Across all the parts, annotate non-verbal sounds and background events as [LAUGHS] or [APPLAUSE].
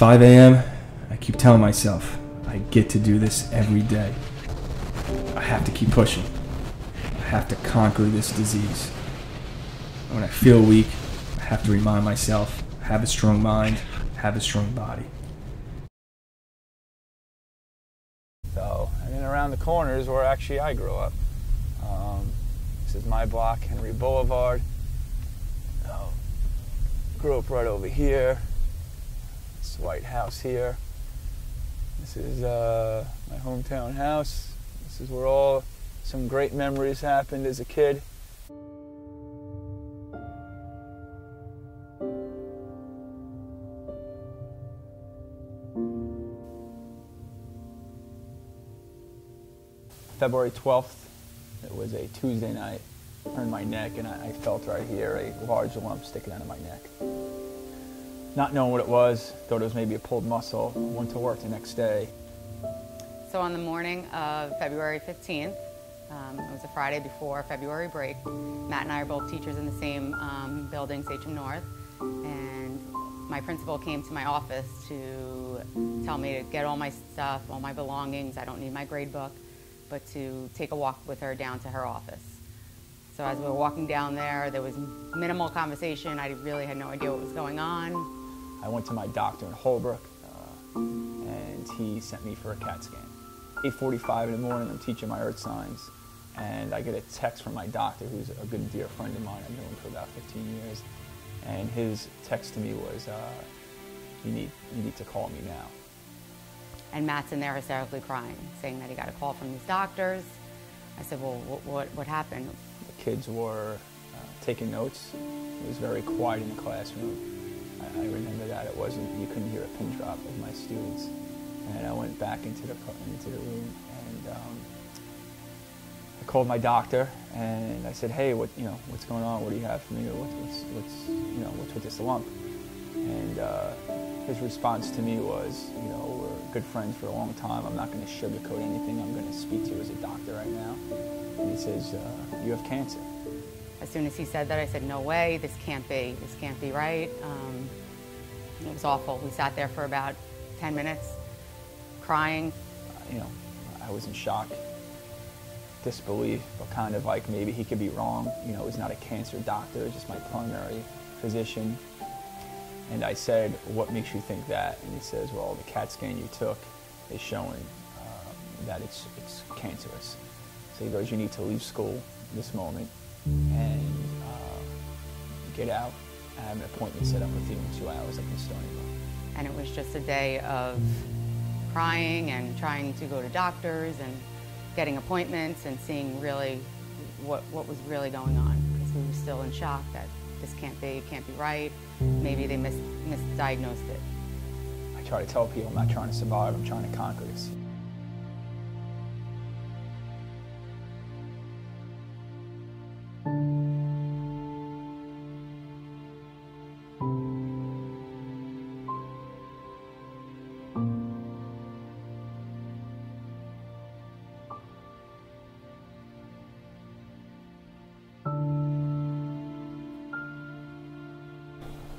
5 a.m. I keep telling myself I get to do this every day. I have to keep pushing. I have to conquer this disease. When I feel weak, I have to remind myself have a strong mind, have a strong body. So, and then around the corner is where actually I grew up. Um, this is my block, Henry Boulevard. So, grew up right over here. This White House here. This is uh, my hometown house. This is where all some great memories happened as a kid. February 12th, it was a Tuesday night, turned my neck and I, I felt right here a large lump sticking out of my neck. Not knowing what it was, thought it was maybe a pulled muscle, went to work the next day. So on the morning of February 15th, um, it was a Friday before February break, Matt and I are both teachers in the same um, building, Sachem North, and my principal came to my office to tell me to get all my stuff, all my belongings, I don't need my grade book, but to take a walk with her down to her office. So as we were walking down there, there was minimal conversation. I really had no idea what was going on. I went to my doctor in Holbrook, uh, and he sent me for a CAT scan. 8.45 in the morning, I'm teaching my earth science, and I get a text from my doctor, who's a good dear friend of mine. I've known him for about 15 years. And his text to me was, uh, you, need, you need to call me now. And Matt's in there hysterically crying, saying that he got a call from his doctors. I said, well, what, what, what happened? The kids were uh, taking notes. It was very quiet in the classroom. I, I remember that. It wasn't, you couldn't hear a pin drop of my students. And I went back into the, into the room and um, I called my doctor and I said, hey, what, you know, what's going on? What do you have for me? What, what's, what's, you know, what's with this lump? And uh, his response to me was, you know, we're good friends for a long time. I'm not going to sugarcoat anything. I'm going to speak to you as a doctor right now. And he says, uh, you have cancer. As soon as he said that, I said, no way, this can't be, this can't be right. Um, it was awful. We sat there for about 10 minutes, crying. You know, I was in shock, disbelief, but kind of like maybe he could be wrong. You know, he's not a cancer doctor, just my primary physician. And I said, what makes you think that? And he says, well, the CAT scan you took is showing um, that it's, it's cancerous. So he goes, you need to leave school this moment and uh, get out. I have an appointment set up with you in two hours up in Stony Brook. And it was just a day of crying and trying to go to doctors and getting appointments and seeing really what, what was really going on because we were still in shock that this can't be, it can't be right. Maybe they mis misdiagnosed it. I try to tell people I'm not trying to survive, I'm trying to conquer this.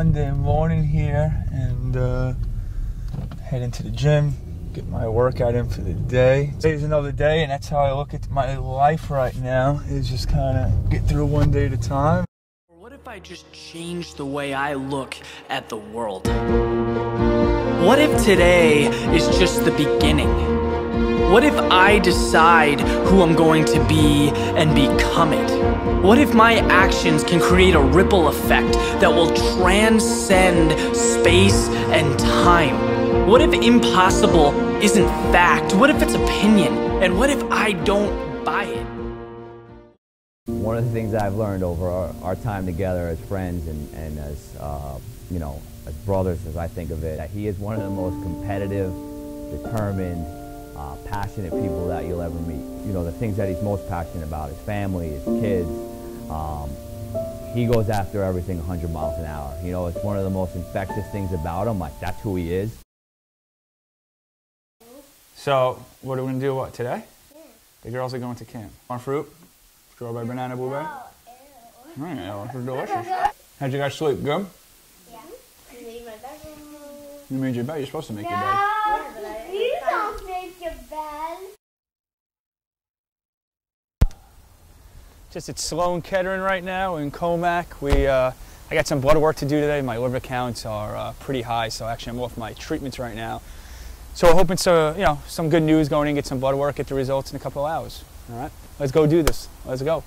Monday morning here and uh, heading to the gym, get my workout in for the day. Today's another day and that's how I look at my life right now, is just kind of get through one day at a time. What if I just change the way I look at the world? What if today is just the beginning? What if I decide who I'm going to be and become it? What if my actions can create a ripple effect that will transcend space and time? What if impossible isn't fact? What if it's opinion? And what if I don't buy it? One of the things I've learned over our, our time together as friends and, and as, uh, you know, as brothers, as I think of it. He is one of the most competitive, determined, uh, passionate people that you'll ever meet. You know, the things that he's most passionate about, his family, his kids. Um, he goes after everything 100 miles an hour. You know, it's one of the most infectious things about him. Like, that's who he is. So, what are we gonna do? What today? The girls are going to camp. Want fruit? Strawberry, banana, blueberry. Mm, yeah, this is delicious. [LAUGHS] How'd you guys sleep? Good. Yeah. You made my bedroom. You made your bed. You're supposed to make your bed. Yeah, but I, you don't make your bed. Just at Sloan Kettering right now in Commack. We, uh, I got some blood work to do today. My liver counts are uh, pretty high, so actually I'm off my treatments right now. So we're hoping to, you know, some good news going in, get some blood work, get the results in a couple hours. All right, let's go do this. Let's go.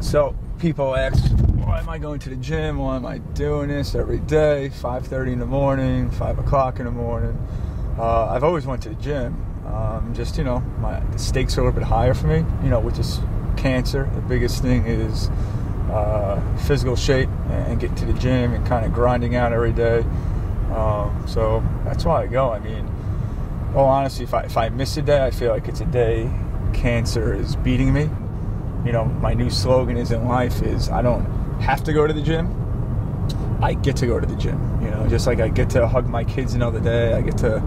So people ask, why am I going to the gym? Why am I doing this every day? 5:30 in the morning, 5 o'clock in the morning. Uh, I've always went to the gym. Um, just you know, my the stakes are a little bit higher for me. You know, which is cancer. The biggest thing is uh, physical shape and getting to the gym and kind of grinding out every day. Um, so that's why I go. I mean, well, honestly, if I if I miss a day, I feel like it's a day cancer is beating me. You know, my new slogan is in life is I don't have to go to the gym. I get to go to the gym. You know, just like I get to hug my kids another day, I get to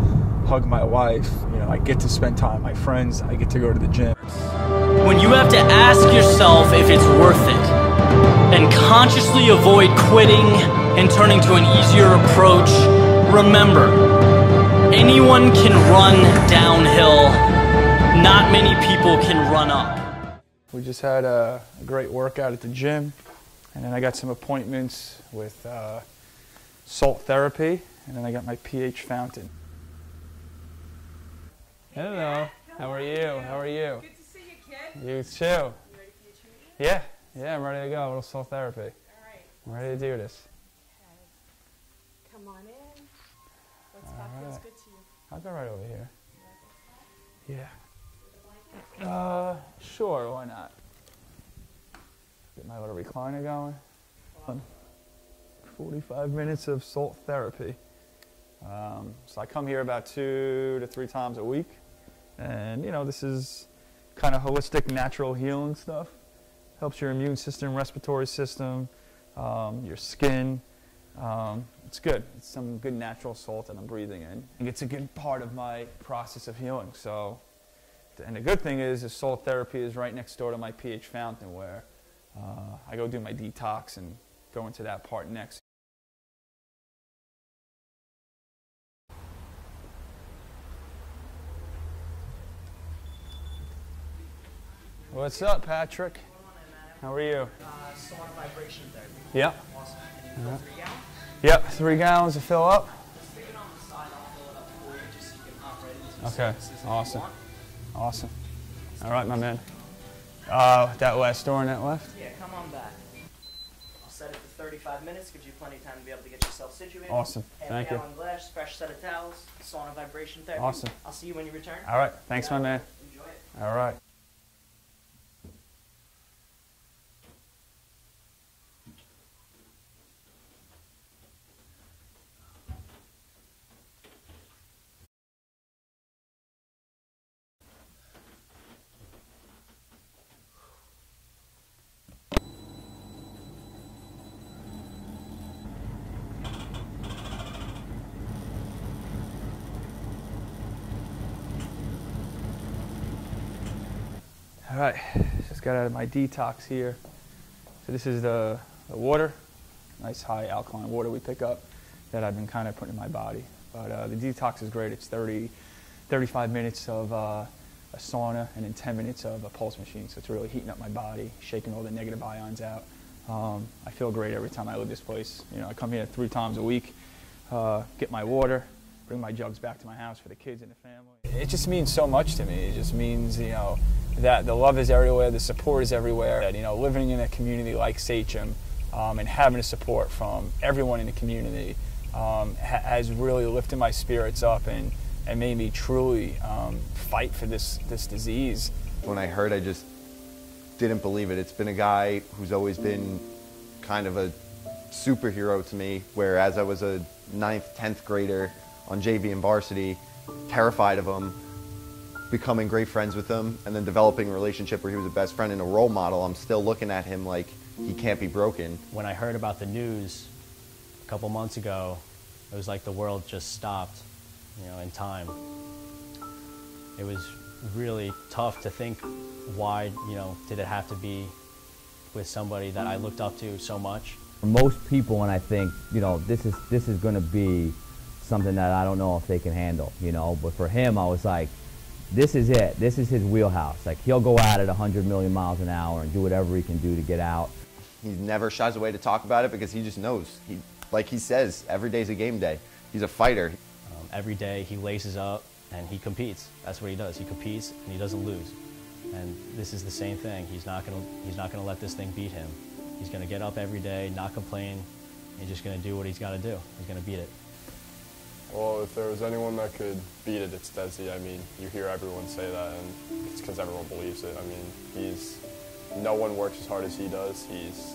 hug my wife. You know, I get to spend time with my friends. I get to go to the gym. When you have to ask yourself if it's worth it, and consciously avoid quitting and turning to an easier approach, remember, anyone can run downhill. Not many people can run up. We just had a, a great workout at the gym, and then I got some appointments with uh, salt therapy, and then I got my pH fountain. Hello. How are you? How are you? Good to see you, kid. You too. You ready for your treatment? Yeah. Yeah, I'm ready to go. A little salt therapy. All right. I'm ready to do this. Come on in. What spot All feels right. good to you? I'll go right over here. Yeah. Uh, sure. Why not? Get my little recliner going. Fun. 45 minutes of salt therapy. Um, so I come here about two to three times a week, and you know this is kind of holistic, natural healing stuff. Helps your immune system, respiratory system, um, your skin. Um, it's good. It's some good natural salt that I'm breathing in. And it's a good part of my process of healing. So, and the good thing is, the salt therapy is right next door to my pH fountain, where uh, I go do my detox and go into that part next. What's up, Patrick? How are you? Uh, vibration therapy. Yep. Awesome. And you go three gallons. Yep. Three gallons to fill up. Stick it on the side. I'll fill it up for you just so you can hop into the Okay. services if you Awesome. Awesome. All right, my man. Uh, that last door on that left. Yeah, come on back. I'll set it for 35 minutes. Gives you plenty of time to be able to get yourself situated. Awesome. Half Thank you. gallon glass, fresh set of towels, sauna vibration therapy. Awesome. I'll see you when you return. All right. Thanks, my man. Enjoy it. All right. All right, just got out of my detox here. So this is the, the water, nice high alkaline water we pick up that I've been kind of putting in my body. But uh, the detox is great. It's 30, 35 minutes of uh, a sauna and then 10 minutes of a pulse machine. So it's really heating up my body, shaking all the negative ions out. Um, I feel great every time I leave this place. You know, I come here three times a week, uh, get my water, bring my jugs back to my house for the kids and the family. It just means so much to me. It just means, you know, that the love is everywhere, the support is everywhere. That, you know, living in a community like Sachem um, and having the support from everyone in the community um, ha- has really lifted my spirits up and it made me truly um, fight for this this disease. When I heard, I just didn't believe it. It's been a guy who's always been kind of a superhero to me, where as I was a ninth, 10th grader on JV and varsity, terrified of him, becoming great friends with him, and then developing a relationship where he was a best friend and a role model, I'm still looking at him like he can't be broken. When I heard about the news a couple months ago, it was like the world just stopped, you know, in time. It was really tough to think why, you know, did it have to be with somebody that I looked up to so much. For most people, when I think, you know, this is this is going to be something that I don't know if they can handle, you know. But for him, I was like, this is it. This is his wheelhouse. Like he'll go out at 100 million miles an hour and do whatever he can do to get out. He never shies away to talk about it because he just knows. He, like he says, every day's a game day. He's a fighter. Um, every day he laces up and he competes. That's what he does. He competes and he doesn't lose. And this is the same thing. He's not gonna he's not gonna let this thing beat him. He's gonna get up every day, not complain. He's just gonna do what he's got to do. He's gonna beat it. Well, if there was anyone that could beat it, it's Dezy. I mean, you hear everyone say that, and it's because everyone believes it. I mean, he's no one works as hard as he does. He's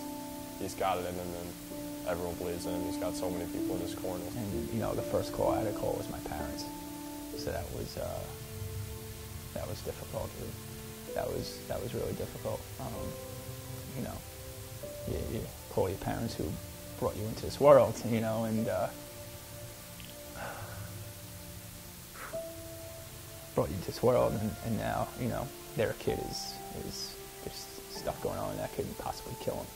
he's got it in him, and everyone believes in him. He's got so many people in his corner. And you know, the first call I had to call was my parents, so that was uh, that was difficult. That was that was really difficult. Um, you know, you, you call your parents who brought you into this world, you know, and uh, brought you into this world, and, and now you know their kid is is there's stuff going on that could possibly kill him.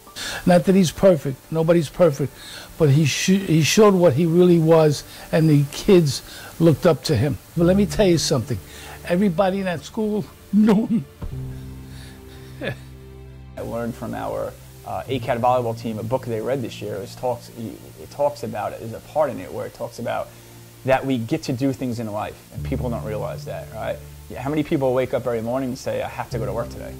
Not that he's perfect. Nobody's perfect, but he sh- he showed what he really was, and the kids looked up to him. But let me tell you something. Everybody in that school knew him. [LAUGHS] I learned from our uh, ACAT volleyball team a book they read this year. It talks it talks about it. There's a part in it where it talks about that we get to do things in life, and people don't realize that, right? How many people wake up every morning and say, "I have to go to work today,"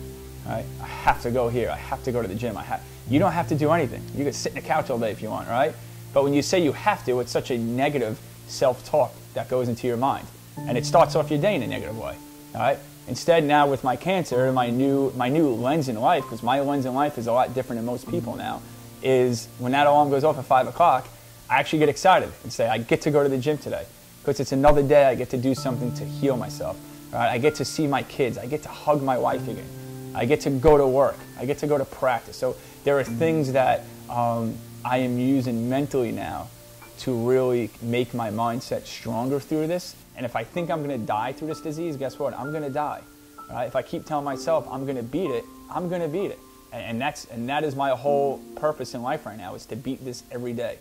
right? I have to go here. I have to go to the gym. I have. You don't have to do anything. You can sit in the couch all day if you want, right? But when you say you have to, it's such a negative self-talk that goes into your mind, and it starts off your day in a negative way, all right? Instead, now with my cancer, and my new my new lens in life, because my lens in life is a lot different than most people now, is when that alarm goes off at five o'clock, I actually get excited and say, I get to go to the gym today because it's another day I get to do something to heal myself. Right? I get to see my kids. I get to hug my wife again. I get to go to work. I get to go to practice. So there are things that um, I am using mentally now to really make my mindset stronger through this. And if I think I'm going to die through this disease, guess what? I'm going to die. Right? If I keep telling myself I'm going to beat it, I'm going to beat it. And, and, that's, and that is my whole purpose in life right now is to beat this every day.